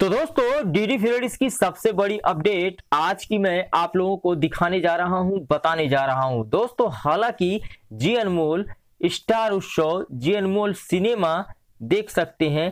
तो दोस्तों डीडी फिल्डिस की सबसे बड़ी अपडेट आज की मैं आप लोगों को दिखाने जा रहा हूँ, बताने जा रहा हूँ। दोस्तों, हालाँकि जी अनमोल, स्टार उत्सव जी अनमोल सिनेमा देख सकते हैं।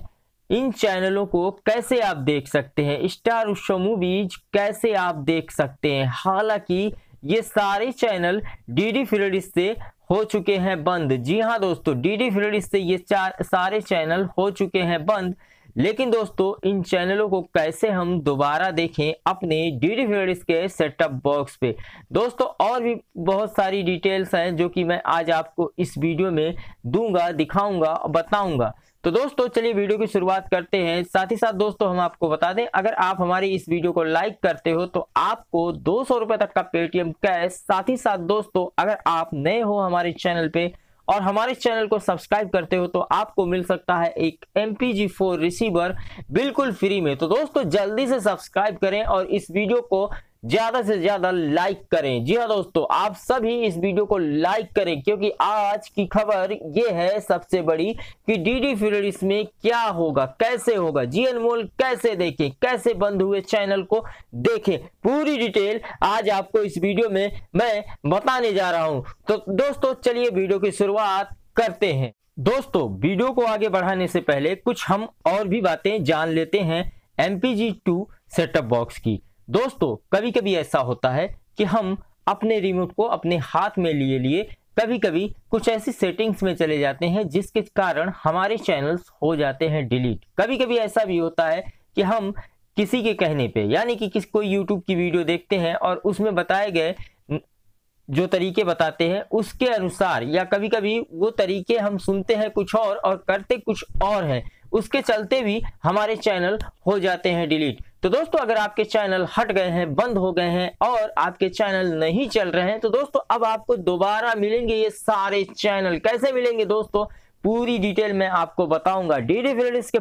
इन चैनलों को कैसे आप देख सकते हैं? स्टार उत्सव मूवीज़ कैसे आप देख सकते हैं? हालाँकि ये सारे चैनल डीडी फिल्डिस से हो चुके हैं बंद। जी हाँ दोस्तों डीडी फिल्डिस से ये चार, सारे चैनल हो चुके हैं बंद। लेकिन दोस्तों, इन चैनलों को कैसे हम दोबारा देखें अपने डी डी के सेटअप बॉक्स पे? दोस्तों, और भी बहुत सारी डिटेल्स हैं जो कि मैं आज आपको इस वीडियो में दूँगा, दिखाऊँगा और बताऊँगा। तो दोस्तों, चलिए वीडियो की शुरुआत करते हैं। साथ ही साथ दोस्तों, हम आपको बता दें, अगर आप हमारी इस वीडियो को लाइक करते हो तो आपको दो सौ तक का पेटीएम कैश साथ ही साथ दोस्तों, अगर आप नए हो हमारे चैनल पे और हमारे चैनल को सब्सक्राइब करते हो तो आपको मिल सकता है एक एम पी रिसीवर बिल्कुल फ्री में। तो दोस्तों, जल्दी से सब्सक्राइब करें और इस वीडियो को ज़्यादा से ज़्यादा लाइक करें। जी हाँ दोस्तों, आप सभी इस वीडियो को लाइक करें, क्योंकि आज की खबर ये है सबसे बड़ी कि डीडी फिल्डिस में क्या होगा, कैसे होगा जी अनमोल कैसे देखें, कैसे बंद हुए चैनल को देखें। पूरी डिटेल आज आपको इस वीडियो में मैं बताने जा रहा हूँ। तो दोस्तों, चलिए वीडियो की शुरुआत करते हैं। दोस्तों वीडियो को आगे बढ़ाने से पहले कुछ हम और भी बातें जान लेते हैं एमपीजी टू सेटअप बॉक्स की। दोस्तों कभी कभी ऐसा होता है कि हम अपने रिमोट को अपने हाथ में लिए लिए कभी कभी कुछ ऐसी सेटिंग्स में चले जाते हैं जिसके कारण हमारे चैनल्स हो जाते हैं डिलीट कभी कभी ऐसा भी होता है कि हम किसी के कहने पे, यानी कि किस, कोई यूट्यूब की वीडियो देखते हैं और उसमें बताए गए जो तरीके बताते हैं, उसके अनुसार या कभी कभी वो तरीके हम सुनते हैं कुछ और और करते कुछ और हैं, उसके चलते भी हमारे चैनल हो जाते हैं डिलीट तो दोस्तों, अगर आपके चैनल हट गए हैं, बंद हो गए हैं और आपके चैनल नहीं चल रहे हैं तो दोस्तों, अब आपको दोबारा मिलेंगे ये सारे चैनल। कैसे मिलेंगे दोस्तों? पूरी डिटेल में आपको बताऊँगा। डी डी के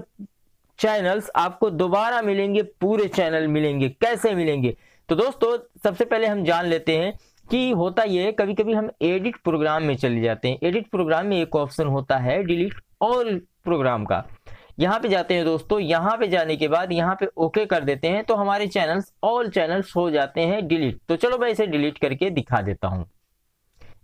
चैनल्स आपको दोबारा मिलेंगे, पूरे चैनल मिलेंगे। कैसे मिलेंगे? तो दोस्तों, सबसे पहले हम जान लेते हैं कि होता ये कभी कभी हम एडिट प्रोग्राम में चले जाते हैं। एडिट प्रोग्राम में एक ऑप्शन होता है, डिलीट ऑल प्रोग्राम का। यहाँ पे जाते हैं दोस्तों, यहाँ पे जाने के बाद यहाँ पे ओके कर देते हैं तो हमारे चैनल्स ऑल चैनल्स हो जाते हैं डिलीट तो चलो मैं इसे डिलीट करके दिखा देता हूँ।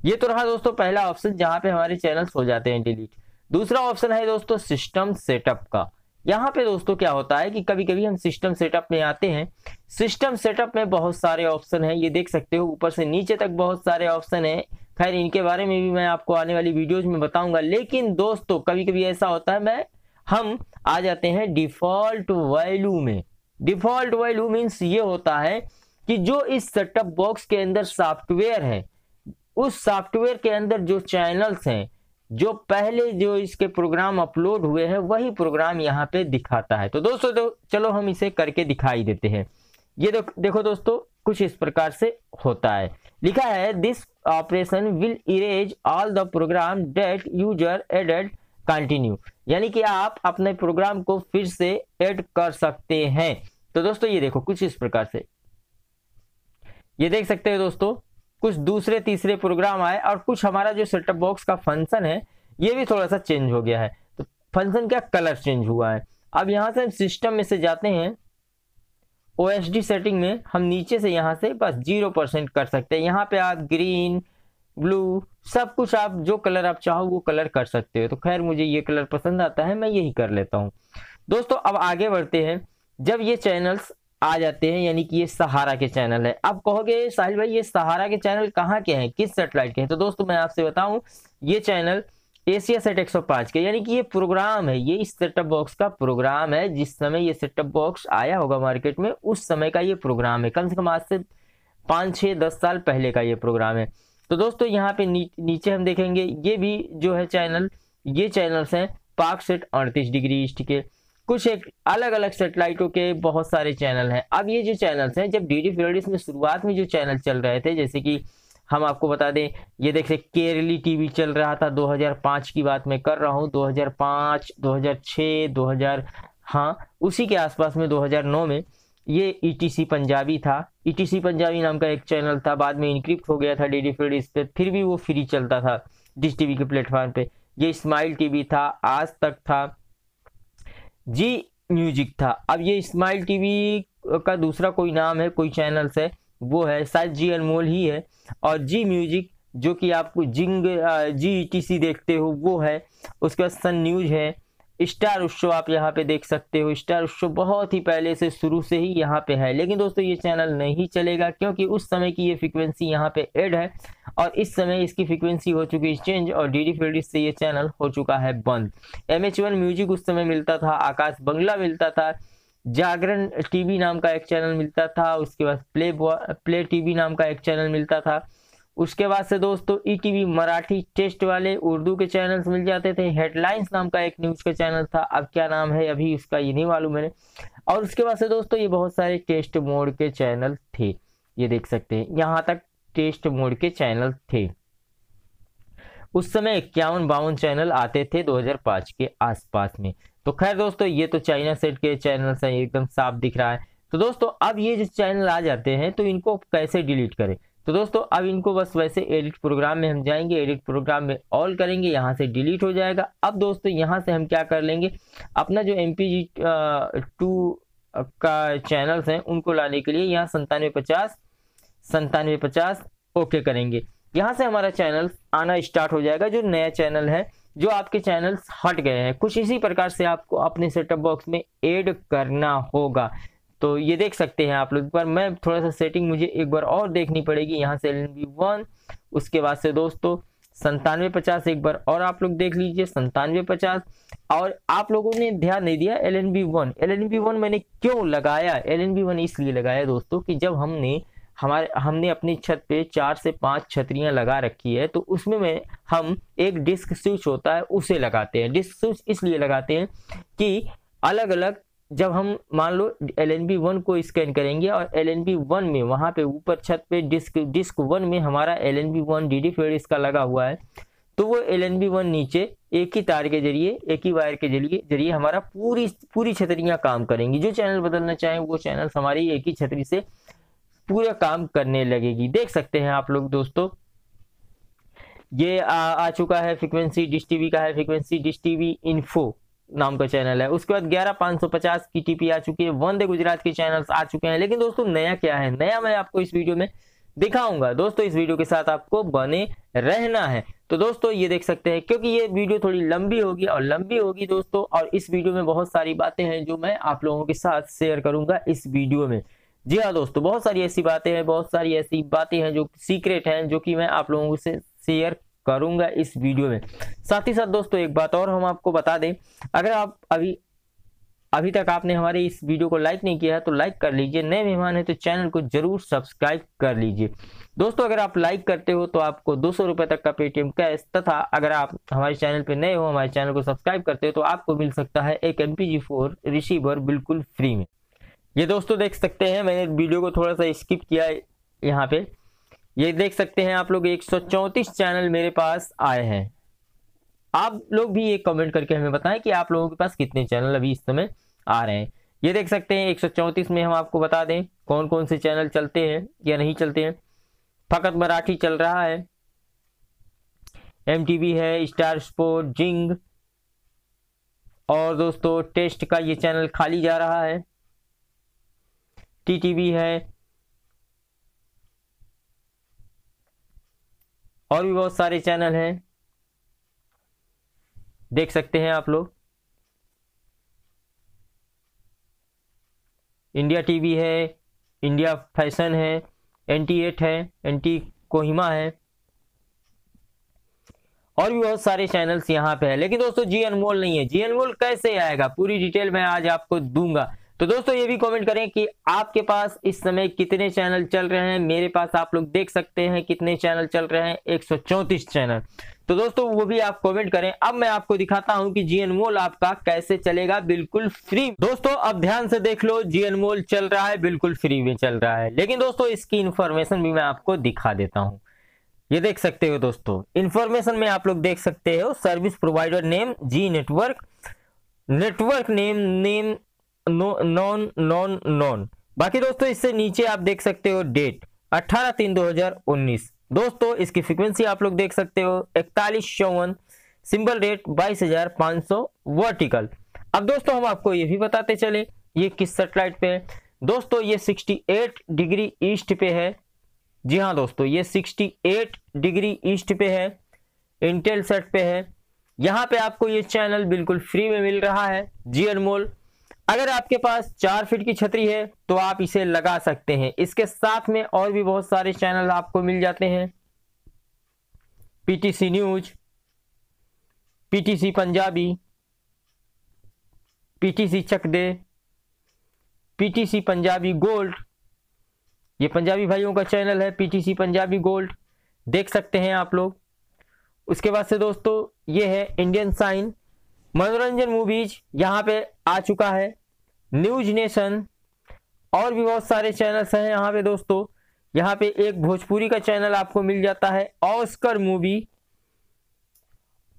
ये तो रहा दोस्तों पहला ऑप्शन जहाँ पे हमारे चैनल्स हो जाते हैं डिलीट दूसरा ऑप्शन है दोस्तों सिस्टम सेटअप का। यहाँ पे दोस्तों क्या होता है कि कभी कभी हम सिस्टम सेटअप में आते हैं। सिस्टम सेटअप में बहुत सारे ऑप्शन हैं, ये देख सकते हो, ऊपर से नीचे तक बहुत सारे ऑप्शन है। खैर, इनके बारे में भी मैं आपको आने वाली वीडियोज़ में बताऊँगा, लेकिन दोस्तों कभी कभी ऐसा होता है, मैं हम आ जाते हैं डिफ़ॉल्ट वैल्यू में। डिफ़ॉल्ट वैल्यू मीन्स ये होता है कि जो इस सेटअप बॉक्स के अंदर सॉफ्टवेयर है उस सॉफ्टवेयर के अंदर जो चैनल्स हैं जो पहले जो इसके प्रोग्राम अपलोड हुए हैं वही प्रोग्राम यहाँ पे दिखाता है। तो दोस्तों दो, चलो हम इसे करके दिखाई देते हैं। ये दो, देखो दोस्तों कुछ इस प्रकार से होता है। लिखा है this operation will erase all the program data user added continue यानी कि आप अपने प्रोग्राम को फिर से ऐड कर सकते हैं। तो दोस्तों, ये देखो, कुछ इस प्रकार से। ये देख सकते हैं दोस्तों, कुछ दूसरे तीसरे प्रोग्राम आए और कुछ हमारा जो सेटअप बॉक्स का फ़ंक्शन है, ये भी थोड़ा सा चेंज हो गया है। तो फ़ंक्शन का कलर चेंज हुआ है। अब यहाँ से हम सिस्टम में से जाते हैं। ओएसडी सेटिंग में हम नीचे से यहाँ से बस ज़ीरो परसेंट कर सकते हैं। यहाँ पे आप ग्रीन ब्लू, सब कुछ आप जो कलर आप चाहो वो कलर कर सकते हो। तो खैर, मुझे ये कलर पसंद आता है, मैं यही कर लेता हूँ। दोस्तों, अब आगे बढ़ते हैं। जब ये चैनल्स आ जाते हैं, यानी कि ये सहारा के चैनल है अब कहोगे, साहिल भाई, ये सहारा के चैनल कहाँ के हैं? किस सेटेलाइट के हैं? तो दोस्तों, मैं आपसे बताऊँ, ये चैनल एशिया सेट 105 के, यानी कि ये प्रोग्राम है, ये इस सेटअप बॉक्स का प्रोग्राम है। जिस समय ये सेटअप बॉक्स आया होगा मार्केट में, उस समय का ये प्रोग्राम है। कम से कम आज से पाँच छः दस साल पहले का ये प्रोग्राम है। तो दोस्तों यहाँ पे नी, नीचे हम देखेंगे ये भी जो है चैनल ये चैनल्स हैं पाक सेट अड़तीस डिग्री ईस्ट के। कुछ एक अलग अलग सेटेलाइटों के बहुत सारे चैनल हैं। अब ये जो चैनल्स हैं जब डी डी में शुरुआत में जो चैनल चल रहे थे जैसे कि हम आपको बता दें ये देख केरली टीवी चल रहा था 2005 की बात मैं कर रहा हूँ 2005 2006 2000 हाँ उसी के आसपास में 2009 में ये ईटीसी पंजाबी था। ईटीसी e पंजाबी नाम का एक चैनल था, बाद में इनक्रिप्ट हो गया था डी डी पे फिर भी वो फ्री चलता था डिश टीवी के प्लेटफॉर्म पे। ये स्माइल टीवी था, आज तक था। जी म्यूज़िक था। अब ये स्माइल टीवी का दूसरा कोई नाम है, कोई चैनल्स है, वो है, शायद जी अनमोल ही है। और जी म्यूज़िक जो कि आपको जिंग जी टी देखते हो, वो है, उसके बाद सन न्यूज़ है। स्टार उत्सव आप यहाँ पे देख सकते हो। स्टार उत्सव बहुत ही पहले से शुरू से ही यहाँ पे है। लेकिन दोस्तों, ये चैनल नहीं चलेगा क्योंकि उस समय की ये फ्रिक्वेंसी यहाँ पे एड है और इस समय इसकी फ्रिक्वेंसी हो चुकी है चेंज और डी डी से ये चैनल हो चुका है बंद। एम एच वन म्यूज़िक उस समय मिलता था, आकाश बंगला मिलता था, जागरण टीवी नाम का एक चैनल मिलता था, उसके बाद प्ले प्ले टीवी नाम का एक चैनल मिलता था। उसके बाद से दोस्तों ई टीवी मराठी टेस्ट वाले उर्दू के चैनल्स मिल जाते थे। हेडलाइंस नाम का एक न्यूज़ का चैनल था। अब क्या नाम है, अभी उसका ये नहीं मालूम मैंने। और उसके बाद से दोस्तों, ये बहुत सारे टेस्ट मोड के चैनल थे। ये देख सकते हैं, यहाँ तक टेस्ट मोड के चैनल थे। उस समय इक्यावन बावन चैनल आते थे 2005 के आसपास में। तो खैर दोस्तों, ये तो चाइना सेट के चैनल्स हैं एकदम साफ़ दिख रहा है। तो दोस्तों, अब ये जो चैनल आ जाते हैं तो इनको कैसे डिलीट करें? तो दोस्तों, अब इनको बस वैसे एडिट प्रोग्राम में हम जाएँगे एडिट प्रोग्राम में ऑल करेंगे, यहाँ से डिलीट हो जाएगा। अब दोस्तों, यहाँ से हम क्या कर लेंगे? अपना जो एम पी टू का चैनल्स हैं, उनको लाने के लिए यहाँ संतानवे पचास संतानवे पचास ओके करेंगे। यहाँ से हमारा चैनल आना स्टार्ट हो जाएगा, जो नया चैनल है, जो आपके चैनल्स हट गए हैं। कुछ इसी प्रकार से आपको अपने सेटअप बॉक्स में ऐड करना होगा। तो ये देख सकते हैं आप लोग। पर मैं थोड़ा सा सेटिंग मुझे एक बार और देखनी पड़ेगी। यहाँ से एल बी वन उसके बाद से दोस्तों संतानवे पचास एक बार और आप लोग देख लीजिए संतानवे पचास। और आप लोगों ने ध्यान नहीं दिया L N B one L N B one मैंने क्यों लगाया? एल एन बी वन इसलिए लगाया दोस्तों कि जब हमने, हमारे, हमने अपनी छत पे चार से पाँच छतरियाँ लगा रखी है तो उसमें में, हम एक डिस्क स्विच होता है, उसे लगाते हैं। डिस्क स्विच इसलिए लगाते हैं कि अलग अलग जब हम मान लो एल एन बी वन को स्कैन करेंगे और एल एन बी वन में वहाँ पे ऊपर छत पे डिस्क डिस्क वन में हमारा L N B one D D fade इसका लगा हुआ है तो वो एल एन बी वन नीचे एक ही तार के ज़रिए एक ही वायर के ज़रिए ज़रिए हमारा पूरी पूरी छतरियाँ काम करेंगी। जो चैनल बदलना चाहें वो चैनल हमारी एक ही छतरी से पूरा काम करने लगेगी। देख सकते हैं आप लोग दोस्तों। ये आ, आ चुका है फ्रिक्वेंसी डिश टीवी का है फ्रिक्वेंसी डिश टीवी इन्फो नाम का चैनल है। उसके बाद ग्यारह पाँच सौ पचास की टीपी आ चुकी है। वंदे गुजरात के चैनल्स आ चुके हैं। लेकिन दोस्तों, नया क्या है? नया मैं आपको इस वीडियो में दिखाऊँगा। दोस्तों, इस वीडियो के साथ आपको बने रहना है। तो दोस्तों, ये देख सकते हैं, क्योंकि ये वीडियो थोड़ी लंबी होगी और लंबी होगी दोस्तों, और इस वीडियो में बहुत सारी बातें हैं जो मैं आप लोगों के साथ शेयर करूँगा इस वीडियो में। जी हाँ दोस्तों, बहुत सारी ऐसी बातें हैं, बहुत सारी ऐसी बातें हैं जो सीक्रेट हैं, जो कि मैं आप लोगों से शेयर करूँगा इस वीडियो में। साथ ही साथ दोस्तों, एक बात और हम आपको बता दें, अगर आप अभी अभी तक आपने हमारे इस वीडियो को लाइक नहीं किया है तो लाइक कर लीजिए। नए मेहमान है तो चैनल को ज़रूर सब्सक्राइब कर लीजिए। दोस्तों, अगर आप लाइक करते हो तो आपको दो सौ तक का पेटीएम कैश तथा अगर आप हमारे चैनल पर नए हो, हमारे चैनल को सब्सक्राइब करते हो तो आपको मिल सकता है एक एम फोर रिसीवर बिल्कुल फ्री में। ये दोस्तों देख सकते हैं, मैंने वीडियो को थोड़ा सा स्किप किया यहाँ पे। ये देख सकते हैं आप लोग, एक चैनल मेरे पास आए हैं। आप लोग भी एक कमेंट करके हमें बताएँ कि आप लोगों के पास कितने चैनल अभी इस समय आ रहे हैं। ये देख सकते हैं, एक सौ चौंतीस में हम आपको बता दें कौन कौन से चैनल चलते हैं या नहीं चलते हैं। फकत मराठी चल रहा है। एम है स्टार स्पोर्ट जिंग और दोस्तों टेस्ट का ये चैनल खाली जा रहा है। टी है और भी बहुत सारे चैनल हैं। देख सकते हैं आप लोग। इंडिया टीवी है, इंडिया फ़ैशन है एन टी एट है एन टी कोहिमा है। और भी बहुत सारे चैनल्स यहाँ पे है। लेकिन दोस्तों, जी अनमोल नहीं है। जी अनमोल कैसे आएगा? पूरी डिटेल मैं आज आपको दूँगा। तो दोस्तों, ये भी कमेंट करें कि आपके पास इस समय कितने चैनल चल रहे हैं? मेरे पास आप लोग देख सकते हैं कितने चैनल चल रहे हैं। एक सौ चौंतीस चैनल तो दोस्तों, वो भी आप कमेंट करें। अब मैं आपको दिखाता हूँ कि जी मोल आपका कैसे चलेगा। बिल्कुल फ्री दोस्तों, अब ध्यान से देख लो जी मोल चल रहा है, बिल्कुल फ्री में चल रहा है। लेकिन दोस्तों, इसकी इंफॉर्मेशन भी मैं आपको दिखा देता हूँ। ये देख सकते हो दोस्तों। इंफॉर्मेशन में आप लोग देख सकते हो service provider name G network network name name none none none. बाकी दोस्तों, इससे नीचे आप देख सकते हो डेट 18 तीन 2019 दोस्तों, इसकी फ्रीक्वेंसी आप लोग देख सकते हो, इकतालीस चौवन, सिंबल रेट बाईस हज़ार पाँच सौ वर्टिकल। अब दोस्तों, हम आपको ये भी बताते चले, ये किस सेटेलाइट पे है? दोस्तों, ये 68 डिग्री ईस्ट पे है। जी हाँ दोस्तों, ये 68 डिग्री ईस्ट पे है, इंटेल सेट पे है। यहाँ पे आपको ये चैनल बिल्कुल फ्री में मिल रहा है, जी अनमोल। अगर आपके पास चार फीट की छतरी है तो आप इसे लगा सकते हैं। इसके साथ में और भी बहुत सारे चैनल आपको मिल जाते हैं। PTC news, PTC Punjabi, PTC Chak De PTC Punjabi gold. ये पंजाबी भाइयों का चैनल है, पीटीसी पंजाबी गोल्ड। देख सकते हैं आप लोग। उसके बाद से दोस्तों, ये है इंडियन साइन। मनोरंजन मूवीज़ यहाँ पे आ चुका है। News nation. और भी बहुत सारे चैनल्स हैं यहाँ पे दोस्तों। यहाँ पे एक भोजपुरी का चैनल आपको मिल जाता है, ऑस्कर मूवी।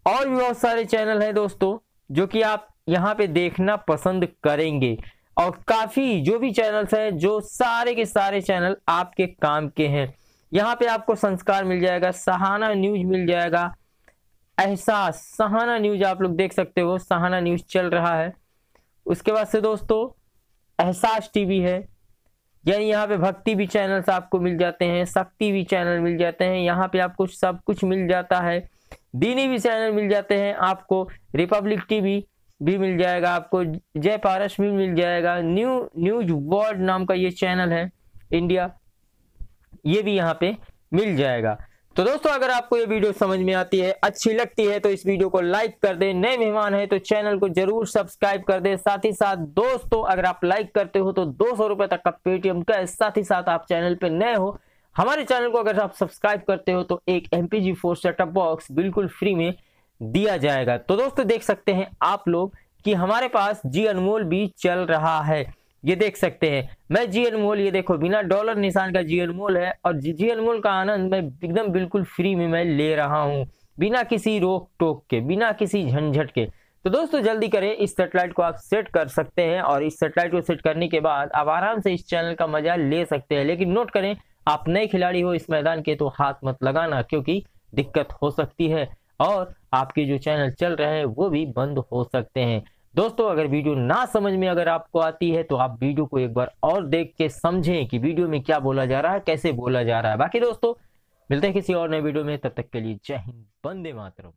और भी बहुत सारे चैनल हैं दोस्तों, जो कि आप यहाँ पे देखना पसंद करेंगे। और काफ़ी जो भी चैनल्स हैं, जो सारे के सारे चैनल आपके काम के हैं। यहाँ पे आपको संस्कार मिल जाएगा, सहाना न्यूज़ मिल जाएगा। एहसास सहाना न्यूज़ आप लोग देख सकते हो, सहाना न्यूज़ चल रहा है। उसके बाद से दोस्तों, एहसास टीवी है। यानी यहाँ पे भक्ति भी चैनल्स आपको मिल जाते हैं, शक्ति भी चैनल मिल जाते हैं, यहाँ पे आपको सब कुछ मिल जाता है। दीनी भी चैनल मिल जाते हैं, आपको रिपब्लिक टीवी भी मिल जाएगा, आपको जय पारस भी मिल जाएगा। न्यू, न्यूज़ वर्ल्ड नाम का ये चैनल है, इंडिया, ये भी यहाँ पे मिल जाएगा। तो दोस्तों, अगर आपको ये वीडियो समझ में आती है, अच्छी लगती है तो इस वीडियो को लाइक कर दे। नए मेहमान है तो चैनल को ज़रूर सब्सक्राइब कर दे। साथ ही साथ, दोस्तों, अगर आप लाइक करते हो तो दो सौ तक का पेटीएम का साथ ही साथ, आप चैनल पे नए हो, हमारे चैनल को अगर आप सब्सक्राइब करते हो तो एक एमपीजी फोर सेटअप बॉक्स बिल्कुल फ्री में दिया जाएगा। तो दोस्तों, देख सकते हैं आप लोग कि हमारे पास जी अनमोल भी चल रहा है। ये देख सकते हैं। मैं जी अनमोल ये देखो, बिना डॉलर निशान का जी अनमोल है और जी अनमोल का आनंद मैं एकदम बिल्कुल फ्री में मैं ले रहा हूँ, बिना किसी रोक टोक के, बिना किसी झंझट के। तो दोस्तों, जल्दी करें, इस सेटेलाइट को आप सेट कर सकते हैं और इस सेटेलाइट को सेट करने के बाद आप आराम से इस चैनल का मज़ा ले सकते हैं। लेकिन नोट करें, आप नए खिलाड़ी हो इस मैदान के तो हाथ मत लगाना क्योंकि दिक्कत हो सकती है और आपके जो चैनल चल रहे हैं वो भी बंद हो सकते हैं। दोस्तों, अगर वीडियो ना समझ में अगर आपको आती है तो आप वीडियो को एक बार और देख के समझें कि वीडियो में क्या बोला जा रहा है, कैसे बोला जा रहा है। बाकी दोस्तों, मिलते हैं किसी और नए वीडियो में, तब तक के लिए जय हिंद बंदे मातरम।